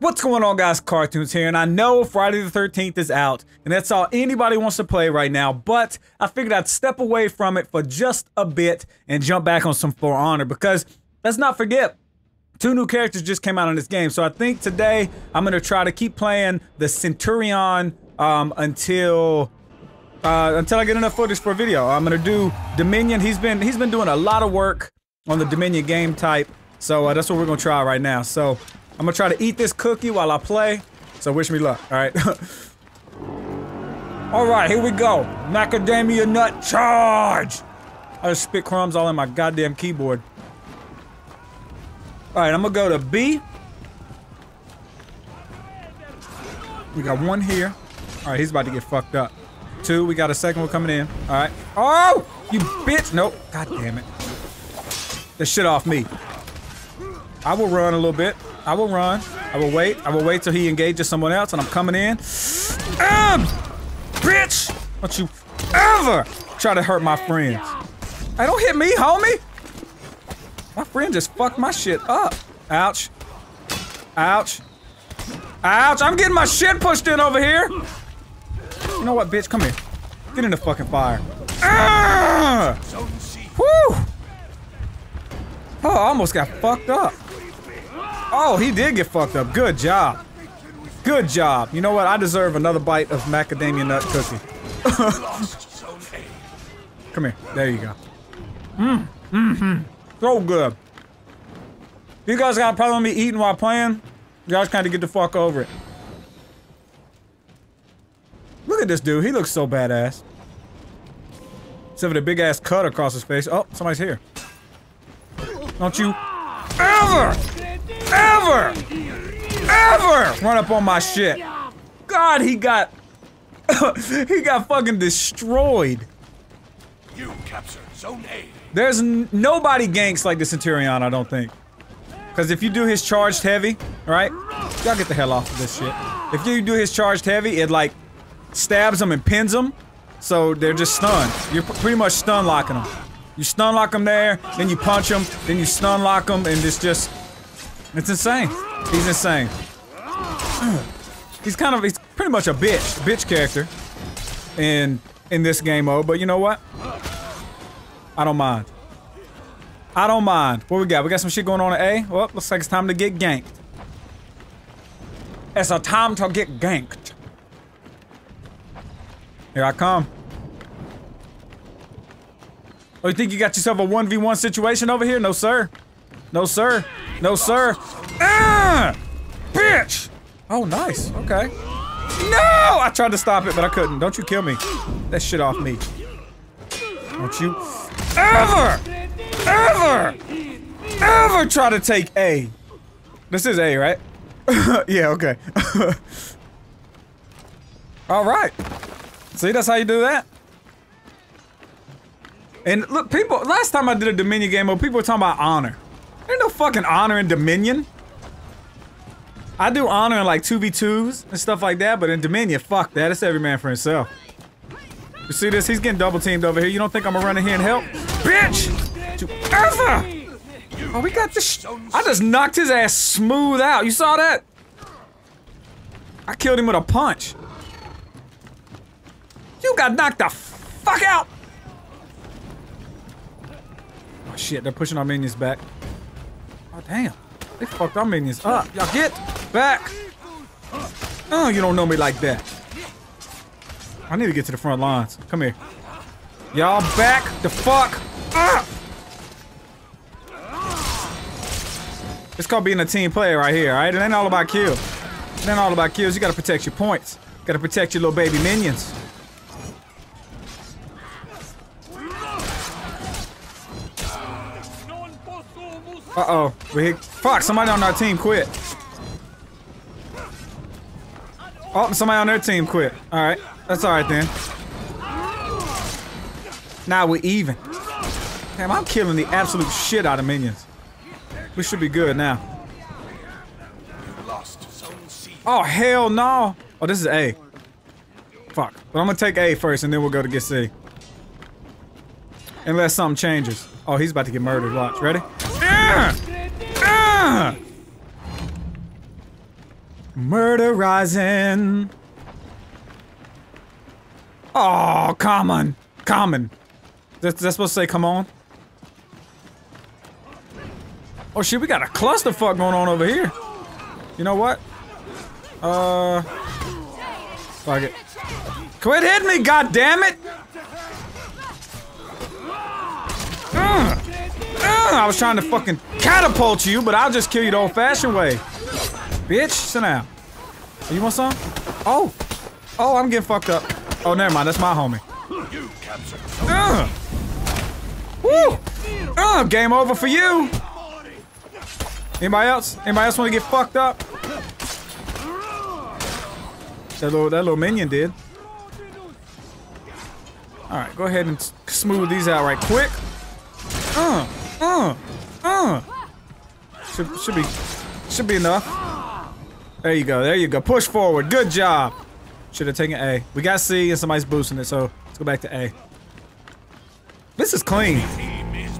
What's going on guys, Cartoons here, and I know Friday the 13th is out, and that's all anybody wants to play right now, but I figured I'd step away from it for just a bit and jump back on some For Honor, because let's not forget, two new characters just came out in this game, so I think today I'm going to try to keep playing the Centurion um, until uh, until I get enough footage for a video. I'm gonna do Dominion. He's been he's been doing a lot of work on the Dominion game type, so uh, that's what we're gonna try right now. So I'm gonna try to eat this cookie while I play. So wish me luck. All right. all right, here we go. Macadamia nut charge. I just spit crumbs all in my goddamn keyboard. All right, I'm gonna go to B. We got one here. All right, he's about to get fucked up. Two, we got a second one coming in. All right. Oh, you bitch. Nope. God damn it. This shit off me. I will run a little bit. I will run. I will wait. I will wait till he engages someone else and I'm coming in. Um, bitch. Don't you ever try to hurt my friends. Hey, don't hit me, homie. My friend just fucked my shit up. Ouch. Ouch. Ouch. I'm getting my shit pushed in over here. You know what, bitch? Come here. Get in the fucking fire. Ah! Woo! Oh, I almost got fucked up. Oh, he did get fucked up. Good job. Good job. You know what? I deserve another bite of macadamia nut cookie. Come here. There you go. Mmm. Mm-hmm. So good. You guys got a problem with me eating while playing? You guys kind of get the fuck over it. Look at this dude. He looks so badass. Except for the big ass cut across his face. Oh, somebody's here. Don't you ever, ever, ever run up on my shit. God, he got, he got fucking destroyed. You captured Zone A. There's nobody ganks like the Centurion, I don't think. Because if you do his charged heavy, right? Y'all get the hell off of this shit. If you do his charged heavy, it like stabs them and pins them, so they're just stunned. You're pretty much stun locking them. You stun lock them there, then you punch them, then you stun lock them, and it's just, it's insane. He's insane. He's kind of, he's pretty much a bitch, bitch character in in this game mode. But you know what? I don't mind. I don't mind. What we got? We got some shit going on at A. Well, looks like it's time to get ganked. It's a time to get ganked. Here I come. Oh, you think you got yourself a 1v1 situation over here? No, sir. No, sir. No, sir. Ah! Bitch! Oh, nice. Okay. No! I tried to stop it, but I couldn't. Don't you kill me. That shit off me. Don't you ever, ever, ever try to take A. This is A, right? yeah, okay. All right. See, that's how you do that. And look, people, last time I did a Dominion game mode, people were talking about honor. There's no fucking honor in Dominion. I do honor in like 2v2s and stuff like that, but in Dominion, fuck that. It's every man for himself. You see this? He's getting double teamed over here. You don't think I'm gonna run in here and help? Bitch! You ever! Oh, we got this. I just knocked his ass smooth out. You saw that? I killed him with a punch. You got knocked the fuck out! Oh shit, they're pushing our minions back. Oh damn. They fucked our minions up. Y'all get back! Oh, you don't know me like that. I need to get to the front lines. Come here. Y'all back the fuck up! It's called being a team player right here, alright? It ain't all about kills. It ain't all about kills. You gotta protect your points. Gotta protect your little baby minions. Uh-oh. We hit Fuck, somebody on our team quit. Oh, somebody on their team quit. Alright. That's alright then. Now we're even. Damn, I'm killing the absolute shit out of minions. We should be good now. Oh, hell no. Oh, this is A. Fuck. But I'm gonna take A first and then we'll go to get C. Unless something changes. Oh, he's about to get murdered. Watch. Ready? Murder rising. Oh, common. Common. That's, that's supposed to say come on? Oh shit, we got a clusterfuck going on over here. You know what? Uh... Fuck it. Quit hitting me, God damn it! Uh, uh, I was trying to fucking catapult you, but I'll just kill you the old-fashioned way. Bitch, sit down. You want some? Oh. Oh, I'm getting fucked up. Oh, never mind. That's my homie. You. Woo. Uh, game over for you. Anybody else? Anybody else want to get fucked up? That little, that little minion did. All right, go ahead and smooth these out right quick. Uh, uh, uh. Should, should be, should be enough. There you go, there you go. Push forward, good job. Should have taken A. We got C and somebody's boosting it, so let's go back to A. This is clean.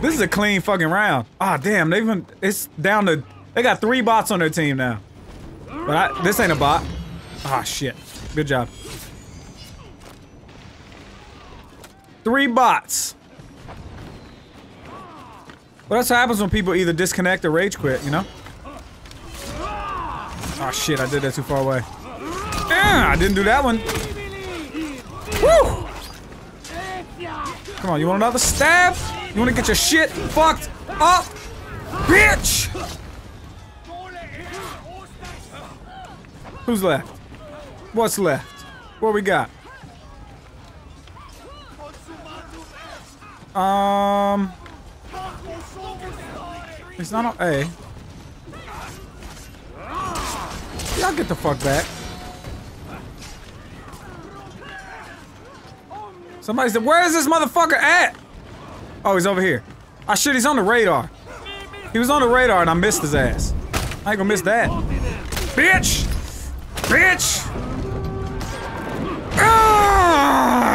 This is a clean fucking round. Ah, damn, they even, it's down to, they got three bots on their team now. But I, this ain't a bot. Ah, shit. Good job. Three bots. Well, that's what happens when people either disconnect or rage quit, you know? Oh shit, I did that too far away. Ah, I didn't do that one. Woo! Come on, you want another stab? You want to get your shit fucked up? Bitch! Who's left? What's left? What we got? Um... It's not on A. Y'all get the fuck back. Somebody said, where is this motherfucker at? Oh, he's over here. Ah, shit, he's on the radar. He was on the radar and I missed his ass. I ain't gonna miss that. Bitch! Bitch! Ah!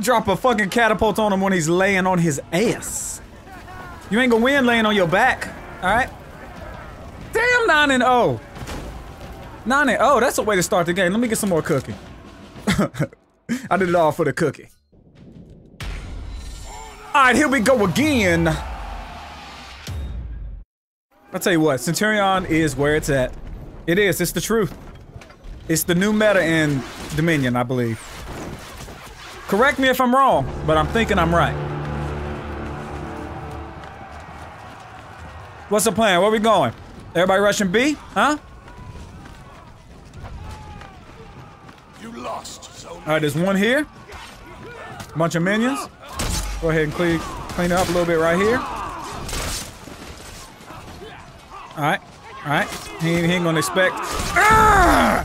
Drop a fucking catapult on him when he's laying on his ass. You ain't gonna win laying on your back, alright? Damn 9 and 0. 9 and 0, that's a way to start the game. Let me get some more cooking. I did it all for the cookie. Alright, here we go again. I'll tell you what, Centurion is where it's at. It is, it's the truth. It's the new meta in Dominion, I believe. Correct me if I'm wrong, but I'm thinking I'm right. What's the plan? Where we going? Everybody rushing B? Huh? You lost zone Alright, there's one here. Bunch of minions. Go ahead and clean, clean up a little bit right here. Alright, alright. He, ain't- he ain't gonna expect. Ah!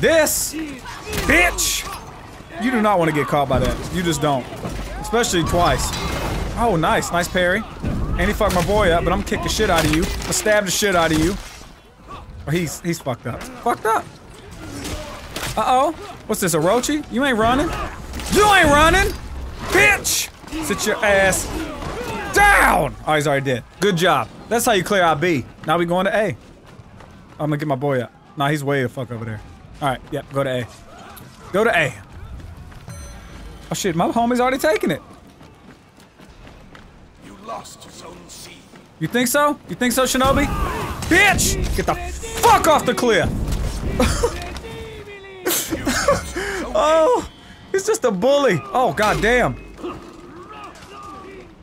This! Bitch! You do not want to get caught by that. You just don't. Especially twice. Oh, nice. Nice parry. And he fucked my boy up, but I'm gonna kick the shit out of you. I'll stab the shit out of you. Oh, he's he's fucked up. Fucked up. Uh-oh. What's this, Orochi? You ain't running. You ain't running! Bitch! Sit your ass down! Oh, he's already dead. Good job. That's how you clear out B. Now we going to A. I'm gonna get my boy up. Nah, he's way the fuck over there. Alright, yep, go to A. Go to A. Oh shit, my homie's already taking it. You lost. You think so? You think so, Shinobi? Bitch! Get the fuck off the cliff! oh, he's just a bully. Oh, god damn.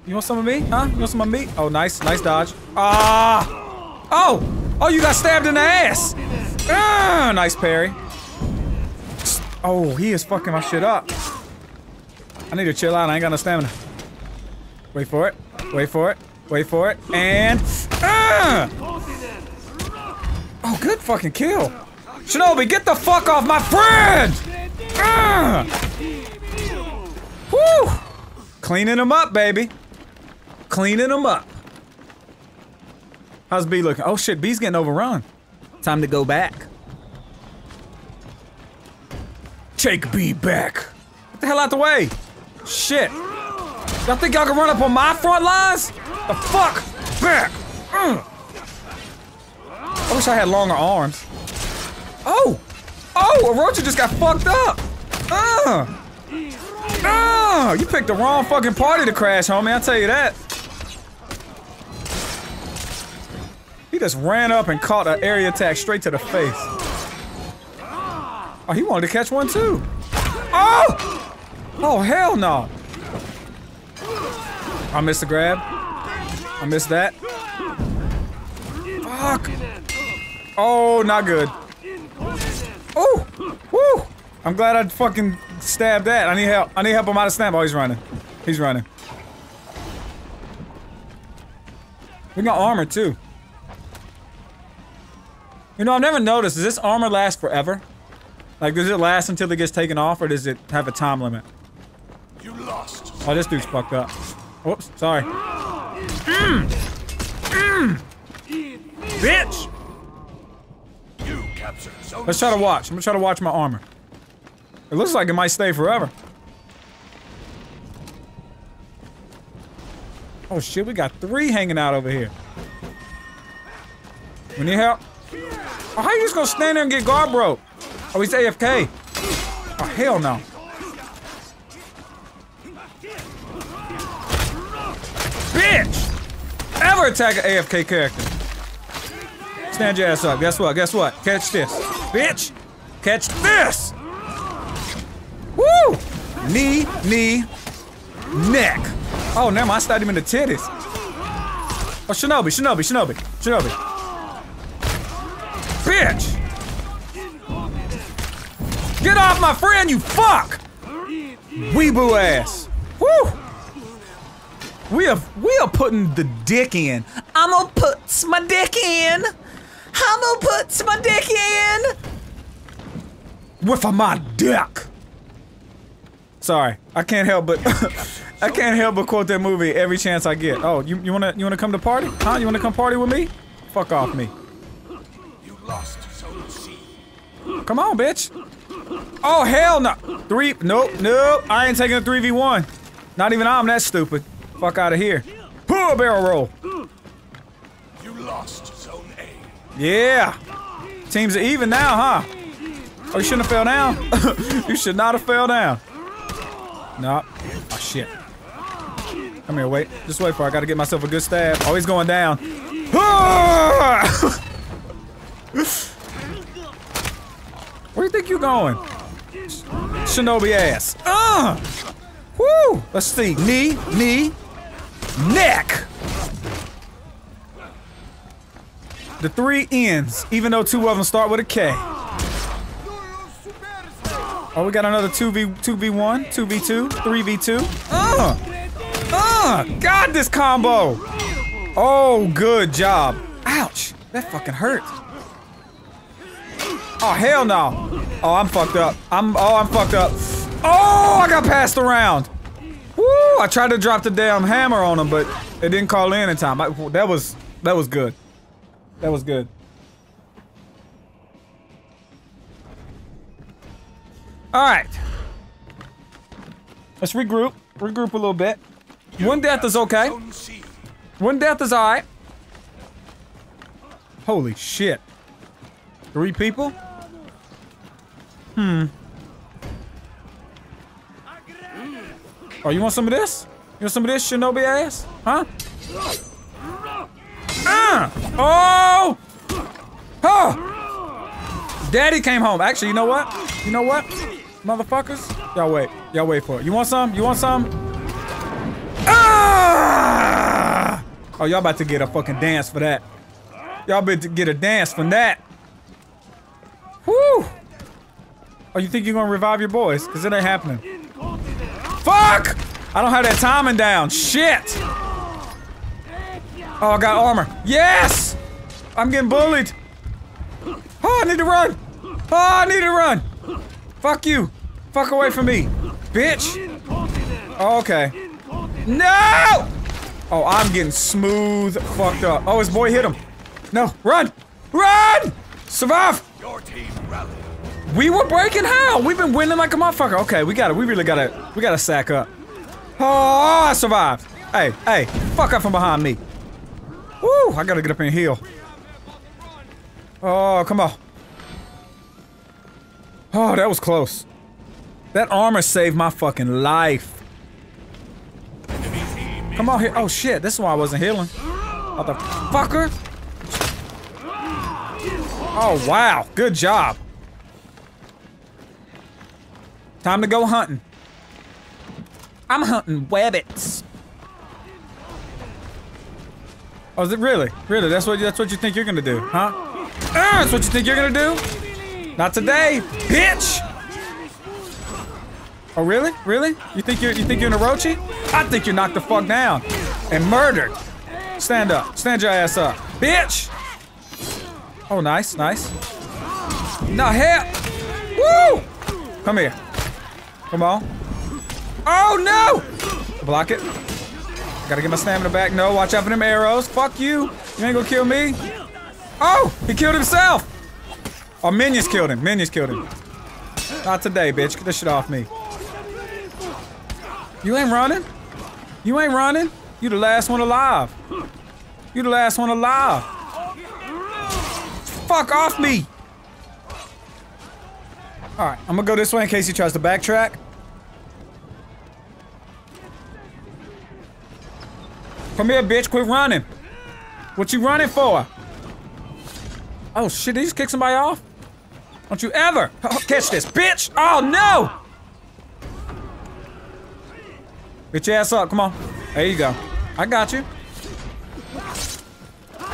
You want some of me? Huh? You want some of me? Oh, nice. Nice dodge. Ah! Oh! Oh, you got stabbed in the ass! Ah, nice parry. Oh, he is fucking my shit up. I need to chill out. I ain't got no stamina. Wait for it. Wait for it. Wait for it. And. Ah! Oh, good fucking kill. Shinobi, get the fuck off my friend! Ah! Woo! Cleaning him up, baby. Cleaning him up. How's B looking? Oh shit, B's getting overrun. Time to go back. Take B back. Get the hell out the way. Shit. Y'all think y'all can run up on my front lines? The fuck? Back. Mm. I wish I had longer arms. Oh! Oh, Orochi just got fucked up! Uh! Uh! You picked the wrong fucking party to crash, homie, I'll tell you that. He just ran up and caught an area attack straight to the face. Oh, he wanted to catch one too. Oh! Oh, hell no. I missed the grab. I missed that. Fuck. Oh, not good. Oh, woo. I'm glad I fucking stabbed that. I need help. I need help I'm out of snap. Oh, he's running. He's running. We got armor too. You know, I've never noticed. Does this armor last forever? Like, does it last until it gets taken off, or does it have a time limit? You lost. Oh, this dude's fucked up. Whoops, sorry. Mmm! Mmm! Bitch! Let's try to watch. I'm gonna try to watch my armor. It looks like it might stay forever. Oh shit, we got three hanging out over here. We need help? Oh, how you just gonna stand there and get guard broke? Oh, he's AFK. Oh, hell no. Bitch! Ever attack an AFK character. Stand your ass up. Guess what? Guess what? Catch this. Bitch! Catch this! Woo! Knee, knee, neck. Oh, mind. I stabbed him in the titties. Oh, Shinobi, Shinobi, Shinobi, Shinobi. Bitch! Get off my friend, you fuck! Weeboo ass. Woo! We are we are putting the dick in. I'm gonna put my dick in. I'm gonna put my dick in. With my dick. Sorry, I can't help but I can't help but quote that movie every chance I get. Oh, you, you wanna you wanna come to party? Huh? You wanna come party with me? Fuck off me. You lost C. Come on, bitch. Oh hell no. Three nope, nope. I ain't taking a 3v1. Not even I'm that stupid. Fuck out of here. Pull a barrel roll. You lost Zone A. Yeah. Teams are even now, huh? Oh, you shouldn't have fell down. you should not have fell down. No. Oh, shit. Come here, wait. Just wait for it. I gotta get myself a good stab. Oh, he's going down. Ah! Where do you think you're going? Shinobi ass. Uh! Woo! Let's see. Knee, knee, neck. The three ends, even though two of them start with a K. Oh, we got another 2v, 2v1, 2v2, 3v2. Uh! Uh! God, this combo! Oh, good job. Ouch! That fucking hurt. Oh, hell no. Oh, I'm fucked up. I'm, oh, I'm fucked up. Oh, I got passed around. Woo! I tried to drop the damn hammer on him, but it didn't call in in time. I, that was, that was good. That was good. All right. Let's regroup. Regroup a little bit. One death is okay. One death is alright. Holy shit. Three people? Hmm. Oh, you want some of this? You want some of this, Shinobi ass? Huh? Ah! Oh! Oh! Daddy came home. Actually, you know what? You know what? Motherfuckers? Y'all wait. Y'all wait for it. You want some? You want some? Ah! Oh, y'all about to get a fucking dance for that. Y'all about to get a dance from that. Woo! Oh, you think you're gonna revive your boys? Cause it ain't happening. Fuck! I don't have that timing down. Shit! Oh, I got armor. Yes! I'm getting bullied. Oh, I need to run. Oh, I need to run. Fuck you. Fuck away from me. Bitch. Oh, okay. No! Oh, I'm getting smooth fucked up. Oh, his boy hit him. No, run! Run! Survive! Your team rallied. We were breaking how? We've been winning like a motherfucker. Okay, we got it. We really gotta, we gotta sack up. Oh, I survived. Hey, hey, fuck up from behind me. Woo, I gotta get up and heal. Oh, come on. Oh, that was close. That armor saved my fucking life. Come on here. Oh shit, this is why I wasn't healing. Motherfucker. Oh wow, good job. Time to go hunting. I'm hunting webbits. Oh, is it really? Really? That's what that's what you think you're gonna do, huh? Uh, that's what you think you're gonna do? Not today, bitch! Oh really? Really? You think you're you think you're an Orochi? I think you're knocked the fuck down and murdered. Stand up. Stand your ass up. Bitch! Oh nice, nice. No hell! Woo! Come here. Come on. Oh no! Block it. Gotta get my stamina back. No, watch out for them arrows. Fuck you. You ain't gonna kill me. Oh! He killed himself! Oh, minions killed him. Minions killed him. Not today, bitch. Get this shit off me. You ain't running. You ain't running. You the last one alive. You the last one alive. Fuck off me! Alright, I'm gonna go this way in case he tries to backtrack. Come here, bitch. Quit running. What you running for? Oh, shit. Did he just kick somebody off? Don't you ever catch this, bitch! Oh, no! Get your ass up. Come on. There you go. I got you.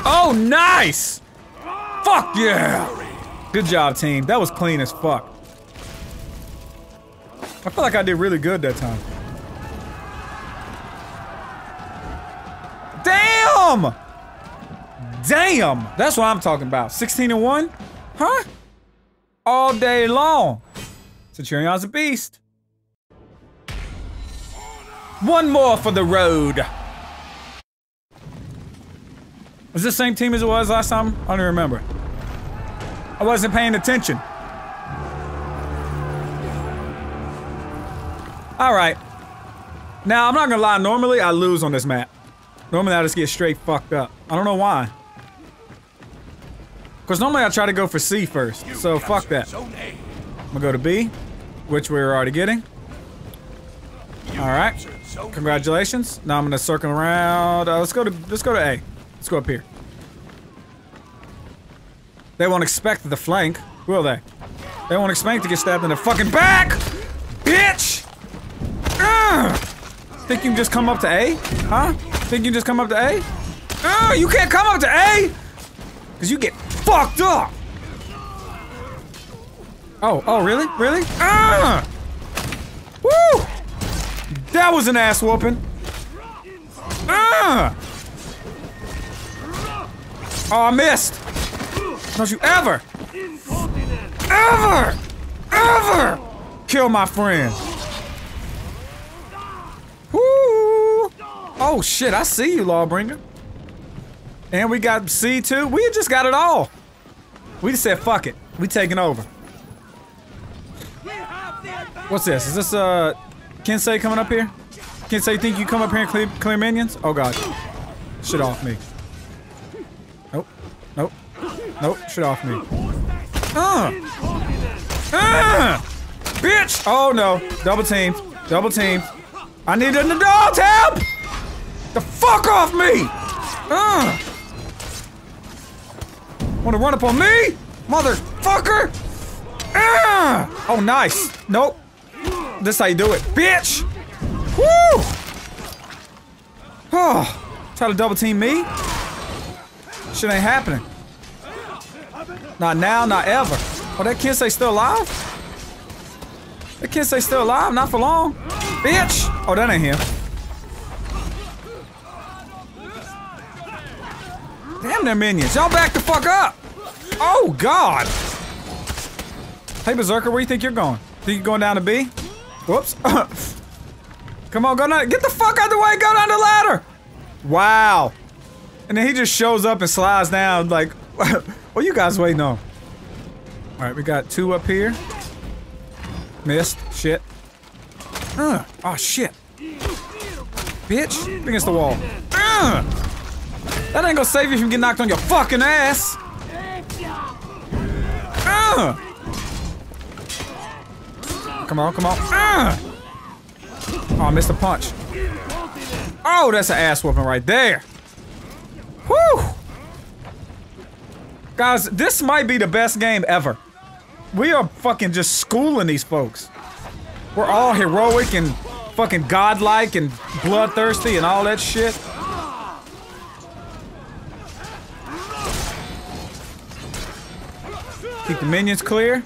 Oh, nice! Fuck yeah! Good job, team. That was clean as fuck. I feel like I did really good that time. Damn! Damn! That's what I'm talking about. 16 and 1? Huh? All day long. Centurion's a beast. One more for the road. Was this the same team as it was last time? I don't remember. I wasn't paying attention. Alright. Now, I'm not gonna lie, normally I lose on this map. Normally I just get straight fucked up. I don't know why. Because normally I try to go for C first, so fuck that. I'm gonna go to B, which we were already getting. Alright. Congratulations. Now I'm gonna circle around. Uh, let's go to let's go to A. Let's go up here. They won't expect the flank, will they? They won't expect to get stabbed in the fucking back! Think you can just come up to A? Huh? Think you can just come up to A? Ugh, you can't come up to A! Cause you get fucked up! Oh, oh, really? Really? Ah! Woo! That was an ass whooping. Ah! Oh, I missed. Don't you ever, ever, ever kill my friend. Woo! Oh shit, I see you, Lawbringer. And we got C2. We just got it all. We just said, fuck it. We taking over. What's this? Is this, uh, Kensei coming up here? Kensei think you come up here and clear, clear minions? Oh god. Shit off me. Nope. Nope. Nope. Shit off me. Uh. Uh. Bitch! Oh no. Double team. Double team. I need an adult help! The fuck off me! Uh. Wanna run up on me? Motherfucker! Ah! Oh, nice. Nope. This how you do it. Bitch! Woo! Oh, try to double team me? Shit ain't happening. Not now, not ever. Oh, that Kensei still alive? That Kensei still alive? Not for long. Bitch! Oh, that ain't him. Them minions. Y'all back the fuck up. Oh, God. Hey, Berserker, where you think you're going? Think you're going down to B? Whoops. Come on, go down. Get the fuck out of the way. Go down the ladder. Wow. And then he just shows up and slides down like, what you guys waiting on? All right, we got two up here. Missed. Shit. Uh, oh, shit. Bitch. Against the wall. Uh. That ain't gonna save you from getting knocked on your fucking ass. Uh. Come on, come on. Uh. Oh, I missed a punch. Oh, that's an ass whooping right there. Whew. Guys, this might be the best game ever. We are fucking just schooling these folks. We're all heroic and fucking godlike and bloodthirsty and all that shit. Keep the minions clear.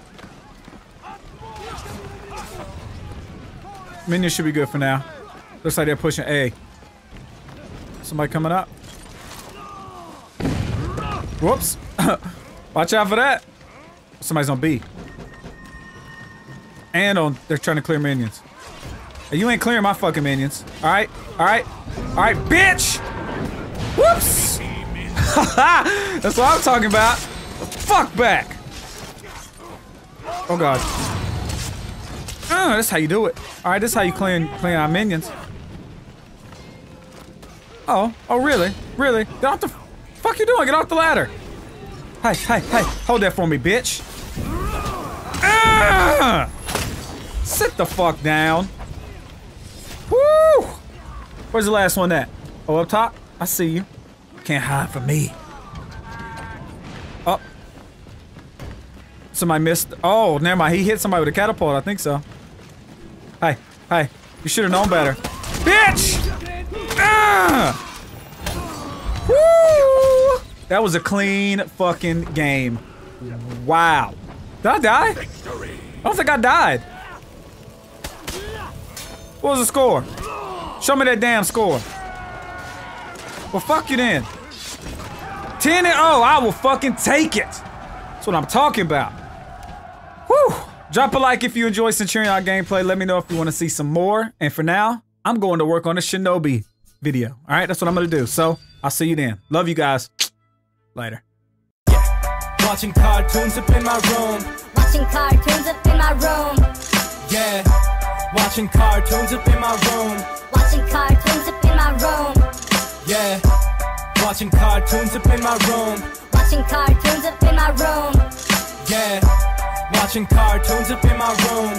Minions should be good for now. Looks like they're pushing A. Somebody coming up. Whoops. Watch out for that. Somebody's on B. And on, they're trying to clear minions. You ain't clearing my fucking minions. All right, all right, all right, bitch. Whoops. That's what I'm talking about. Fuck back. Oh god. Oh, that's how you do it. All right, this is how you clean clean our minions. Oh, oh really? Really? Get off the fuck you doing? Get off the ladder. Hey, hey, hey, hold that for me, bitch. Ah! Sit the fuck down. Woo! Where's the last one at? Oh, up top? I see you. Can't hide from me. Somebody missed. Oh, never mind. He hit somebody with a catapult. I think so. Hey, hey. You should have known better. Bitch! Ah! Woo! That was a clean fucking game. Wow. Did I die? I don't think I died. What was the score? Show me that damn score. Well, fuck you then. 10 and 0, I will fucking take it. That's what I'm talking about. Whew. Drop a like if you enjoy Centurion Out gameplay. Let me know if you want to see some more. And for now, I'm going to work on a Shinobi video. All right, that's what I'm going to do. So I'll see you then. Love you guys. Later. Yeah. Watching cartoons up in my room. Watching cartoons up in my room. Yeah. Watching cartoons up in my room. Watching cartoons up in my room. Yeah. Watching cartoons up in my room. Watching cartoons up in my room. Yeah. Watching cartoons up in my room.